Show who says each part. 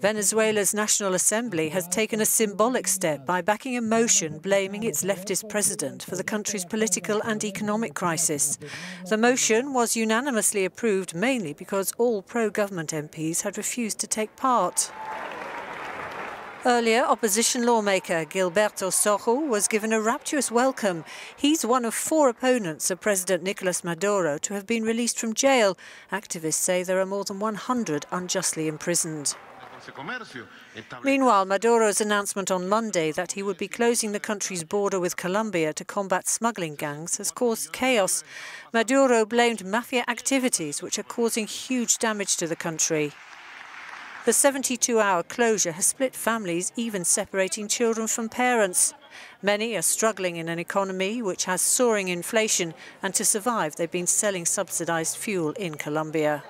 Speaker 1: Venezuela's National Assembly has taken a symbolic step by backing a motion blaming its leftist president for the country's political and economic crisis. The motion was unanimously approved mainly because all pro-government MPs had refused to take part. Earlier, opposition lawmaker Gilberto Sojo was given a rapturous welcome. He's one of four opponents of President Nicolas Maduro to have been released from jail. Activists say there are more than 100 unjustly imprisoned. Meanwhile, Maduro's announcement on Monday that he would be closing the country's border with Colombia to combat smuggling gangs has caused chaos. Maduro blamed mafia activities, which are causing huge damage to the country. The 72-hour closure has split families, even separating children from parents. Many are struggling in an economy which has soaring inflation, and to survive they've been selling subsidised fuel in Colombia.